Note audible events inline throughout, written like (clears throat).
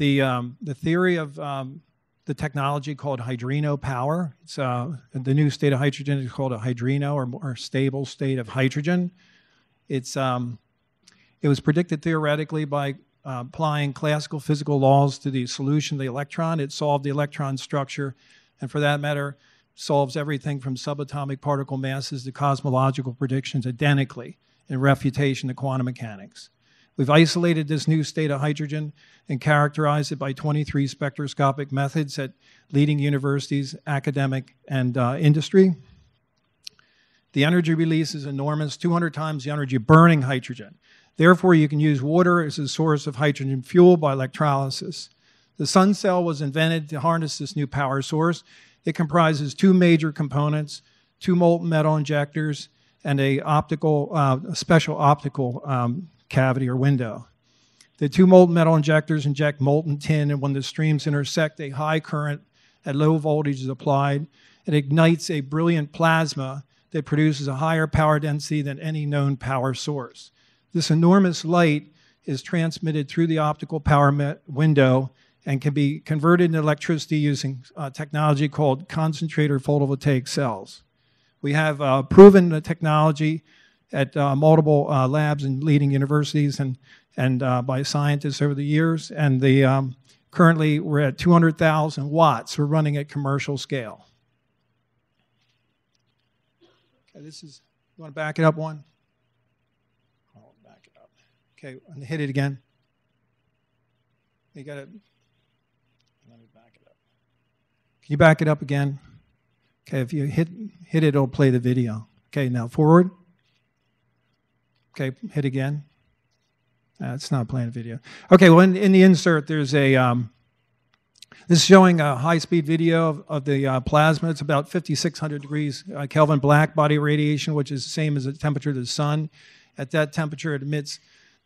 The, um, the theory of um, the technology called hydrino power, it's, uh, the new state of hydrogen is called a hydrino or more stable state of hydrogen. It's, um, it was predicted theoretically by uh, applying classical physical laws to the solution of the electron. It solved the electron structure, and for that matter, solves everything from subatomic particle masses to cosmological predictions identically in refutation of quantum mechanics. We've isolated this new state of hydrogen and characterized it by 23 spectroscopic methods at leading universities, academic, and uh, industry. The energy release is enormous, 200 times the energy burning hydrogen. Therefore, you can use water as a source of hydrogen fuel by electrolysis. The SunCell was invented to harness this new power source. It comprises two major components, two molten metal injectors, and a optical, uh, special optical um, cavity or window. The two molten metal injectors inject molten tin, and when the streams intersect, a high current at low voltage is applied. It ignites a brilliant plasma that produces a higher power density than any known power source. This enormous light is transmitted through the optical power window and can be converted into electricity using uh, technology called concentrator photovoltaic cells. We have uh, proven the technology at uh, multiple uh, labs and leading universities and, and uh, by scientists over the years. And the, um, currently we're at 200,000 watts. We're running at commercial scale. Okay, this is, you want to back it up one? I'll back it up. Okay, hit it again. You got to. Let me back it up. Can you back it up again? Okay, if you hit hit it, it'll play the video. Okay, now forward. Okay, hit again. Uh, it's not playing a video. Okay, well, in, in the insert, there's a. Um, this is showing a high-speed video of, of the uh, plasma. It's about 5,600 degrees uh, Kelvin black body radiation, which is the same as the temperature of the sun. At that temperature, it emits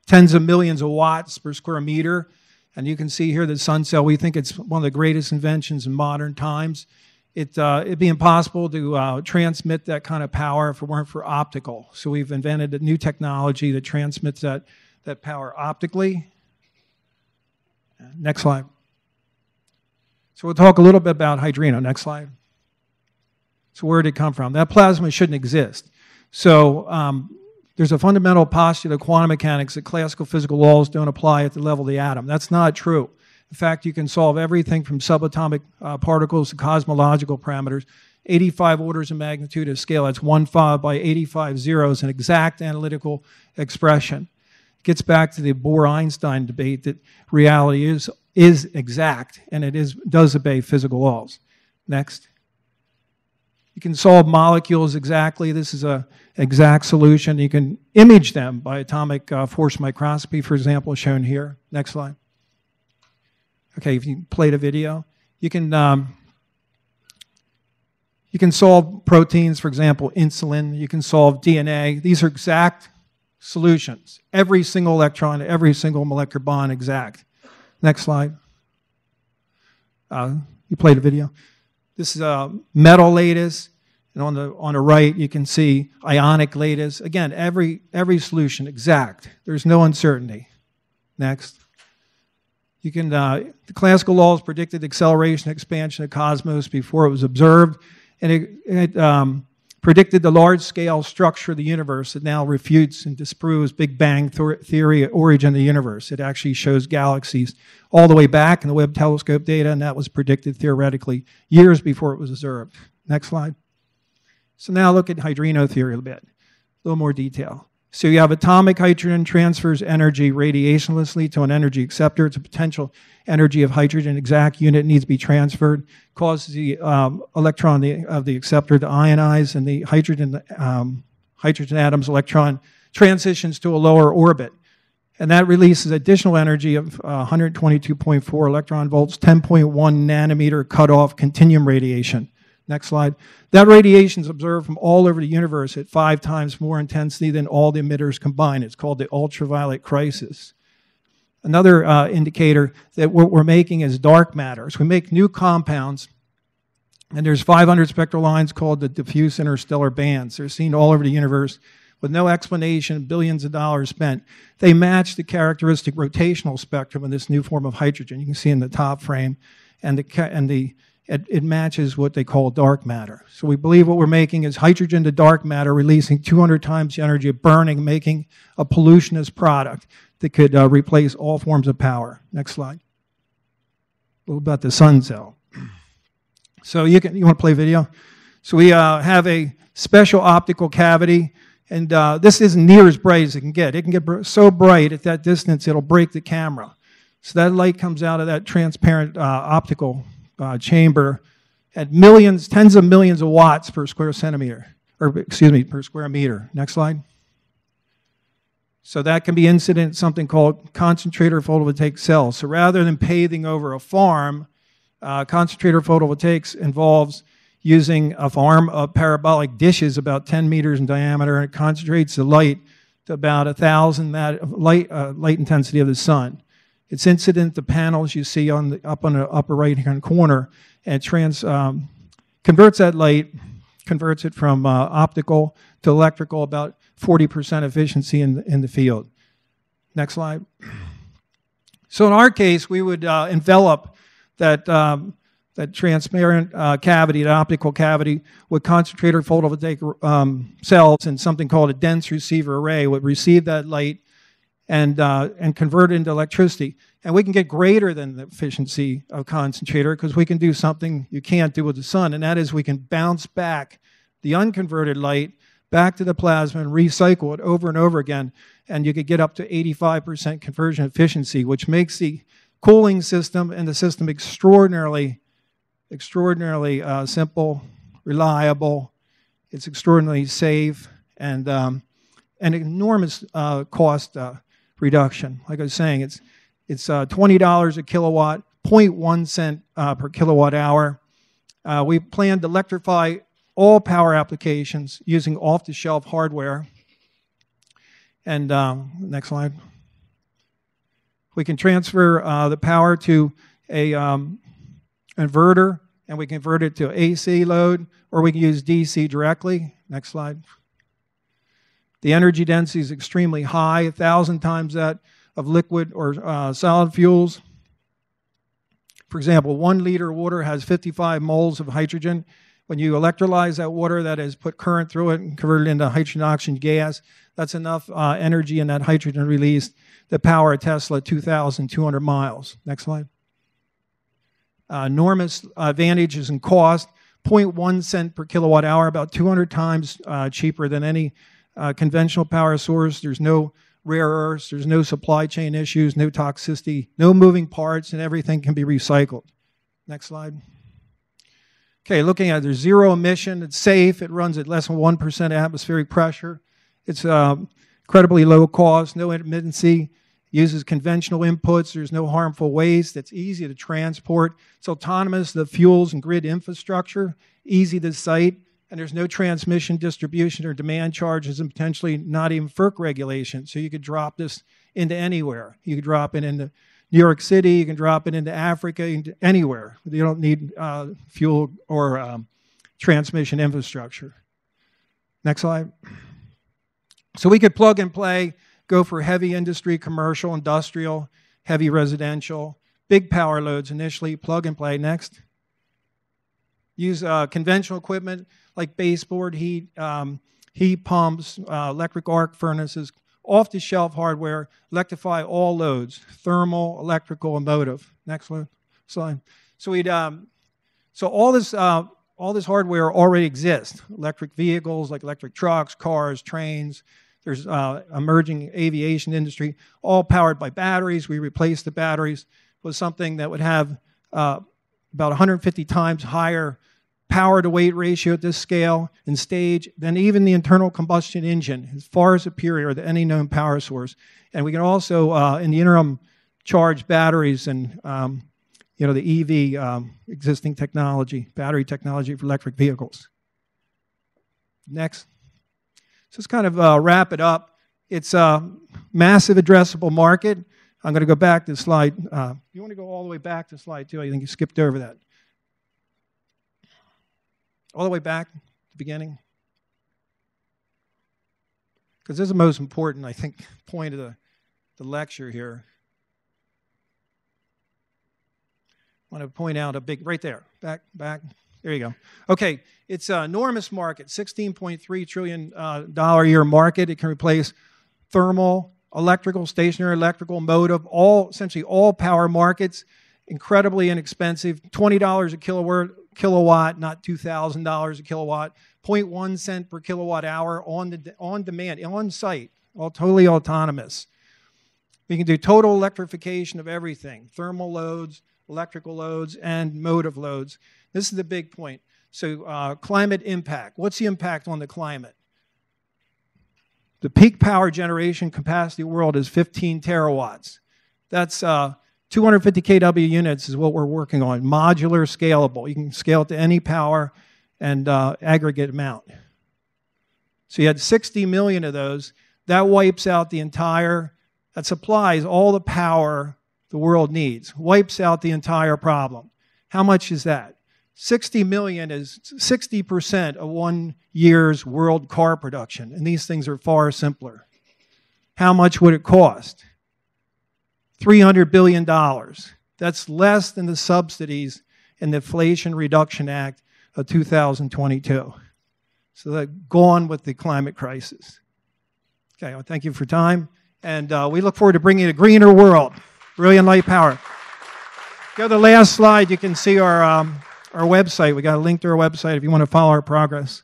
tens of millions of watts per square meter. And you can see here the SunCell, we think it's one of the greatest inventions in modern times. It, uh, it'd be impossible to uh, transmit that kind of power if it weren't for optical. So we've invented a new technology that transmits that, that power optically. Next slide. So we'll talk a little bit about hydrino. Next slide. So where did it come from? That plasma shouldn't exist. So um, there's a fundamental postulate of quantum mechanics that classical physical laws don't apply at the level of the atom. That's not true. In fact, you can solve everything from subatomic uh, particles to cosmological parameters. 85 orders of magnitude of scale, that's 1 5 by 85 zeros, an exact analytical expression. It gets back to the Bohr-Einstein debate that reality is, is exact and it is, does obey physical laws. Next. You can solve molecules exactly. This is a exact solution. You can image them by atomic uh, force microscopy, for example, shown here. Next slide. Okay, if you played a video, you can um, you can solve proteins, for example, insulin. You can solve DNA. These are exact solutions. Every single electron, every single molecular bond, exact. Next slide. Uh, you played a video. This is a metal lattice. And on the, on the right, you can see ionic lattice. Again, every, every solution exact. There's no uncertainty. Next. You can, uh, the classical laws predicted acceleration expansion of cosmos before it was observed, and it, it um, predicted the large scale structure of the universe. It now refutes and disproves Big Bang theory origin of the universe. It actually shows galaxies all the way back in the Webb telescope data, and that was predicted theoretically years before it was observed. Next slide. So now look at hydrino theory a bit, a little more detail. So you have atomic hydrogen transfers energy radiationlessly to an energy acceptor. It's a potential energy of hydrogen exact unit needs to be transferred, causes the um, electron of the acceptor to ionize, and the hydrogen, um, hydrogen atom's electron transitions to a lower orbit. And that releases additional energy of uh, 122.4 electron volts, 10.1 nanometer cutoff continuum radiation. Next slide. That radiation is observed from all over the universe at five times more intensity than all the emitters combined. It's called the ultraviolet crisis. Another uh, indicator that what we're making is dark matter. So we make new compounds, and there's 500 spectral lines called the diffuse interstellar bands. They're seen all over the universe with no explanation, billions of dollars spent. They match the characteristic rotational spectrum of this new form of hydrogen. You can see in the top frame, and the and the it, it, matches what they call dark matter. So we believe what we're making is hydrogen to dark matter, releasing 200 times the energy of burning, making a pollutionist product that could uh, replace all forms of power. Next slide. A little about the SunCell. (clears throat) So you can you want to play video? So we uh, have a special optical cavity, and uh, this isn't near as bright as it can get. It can get so bright at that distance it'll break the camera. So that light comes out of that transparent uh, optical uh, chamber at millions, tens of millions of watts per square centimeter, or excuse me, per square meter. Next slide. So that can be incident something called concentrator photovoltaic cells. So rather than paving over a farm, uh, concentrator photovoltaics involves using a farm of parabolic dishes about 10 meters in diameter, and it concentrates the light to about a thousand light, uh, light intensity of the sun. It's incident the panels you see on the, up on the upper right hand corner and trans, um, converts that light, converts it from uh, optical to electrical, about 40% efficiency in the, in the field. Next slide. So in our case, we would uh, envelop that, um, that transparent uh, cavity, that optical cavity, with concentrator photovoltaic um, cells in something called a dense receiver array, would receive that light and, uh, and convert it into electricity. And we can get greater than the efficiency of concentrator because we can do something you can't do with the sun, and that is we can bounce back the unconverted light back to the plasma and recycle it over and over again. And you could get up to 85% conversion efficiency, which makes the cooling system and the system extraordinarily, extraordinarily uh, simple, reliable. It's extraordinarily safe and um, an enormous uh, cost uh, reduction. Like I was saying, it's, it's uh, $20 a kilowatt, 0.1 cent uh, per kilowatt hour. Uh, we plan to electrify all power applications using off-the-shelf hardware. And um, next slide. We can transfer uh, the power to a um, inverter, and we convert it to AC load, or we can use DC directly. Next slide. The energy density is extremely high, a thousand times that of liquid or uh, solid fuels. For example, one liter of water has 55 moles of hydrogen. When you electrolyze that water, that is put current through it and convert it into hydrogen oxygen gas, that's enough uh, energy in that hydrogen released to power a Tesla 2,200 miles. Next slide. Uh, enormous advantages in cost 0.1 cent per kilowatt hour, about 200 times uh, cheaper than any uh, conventional power source. There's no rare earths, there's no supply chain issues, no toxicity, no moving parts, and everything can be recycled. Next slide. Okay, looking at there's zero emission, it's safe, it runs at less than 1% atmospheric pressure. It's uh, incredibly low cost, no intermittency, uses conventional inputs, there's no harmful waste, it's easy to transport, it's autonomous, the fuels and grid infrastructure, easy to site, and there's no transmission, distribution, or demand charges, and potentially not even FERC regulation. So you could drop this into anywhere. You could drop it into New York City, you can drop it into Africa, into anywhere. You don't need uh, fuel or um, transmission infrastructure. Next slide. So we could plug and play, go for heavy industry, commercial, industrial, heavy residential, big power loads initially, plug and play. Next. Use uh, conventional equipment like baseboard heat, um, heat pumps, uh, electric arc furnaces, off the shelf hardware, electrify all loads thermal, electrical, and motive. Next one, slide. So, we'd, um, so all, this, uh, all this hardware already exists electric vehicles like electric trucks, cars, trains. There's uh, emerging aviation industry, all powered by batteries. We replace the batteries with something that would have uh, about 150 times higher power to weight ratio at this scale and stage than even the internal combustion engine is far superior to any known power source. And we can also, uh, in the interim, charge batteries and um, you know the EV um, existing technology, battery technology for electric vehicles. Next. So let's kind of uh, wrap it up. It's a massive addressable market. I'm going to go back to slide. Uh, you want to go all the way back to slide two? I think you skipped over that. All the way back to the beginning. because this is the most important, I think, point of the, the lecture here. I want to point out a big, right there, back, back, there you go. Okay, it's an enormous market, $16.3 trillion uh, a year market. It can replace thermal, electrical, stationary electrical, motive, all essentially all power markets. Incredibly inexpensive, $20 a kilowatt, kilowatt not $2,000 a kilowatt, 0.1 cent per kilowatt hour on, the, on demand, on site, all totally autonomous. We can do total electrification of everything thermal loads, electrical loads, and motive loads. This is the big point. So, uh, climate impact. What's the impact on the climate? The peak power generation capacity world is 15 terawatts. That's uh, 250 kW units is what we're working on. Modular, scalable. You can scale it to any power and uh, aggregate amount. So you had 60 million of those. That wipes out the entire, that supplies all the power the world needs, wipes out the entire problem. How much is that? 60 million is 60% of one year's world car production, and these things are far simpler. How much would it cost? $300 billion. That's less than the subsidies in the Inflation Reduction Act of 2022. So that gone with the climate crisis. Okay, well, thank you for time, and uh, we look forward to bringing a greener world. Brilliant light power. Go to the last slide. You can see our um, our website. We got a link to our website if you want to follow our progress.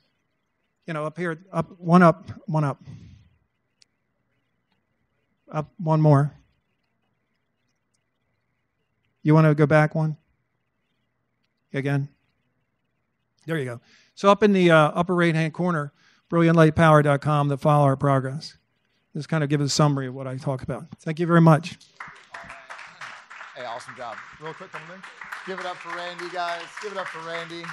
You know, up here, up one up, one up, up one more. You want to go back one? Again? There you go. So up in the uh, upper right-hand corner, brilliantlightpower.com to follow our progress. Just kind of give a summary of what I talk about. Thank you very much. Hey, awesome job. Real quick. Give it up for Randy, guys. Give it up for Randy.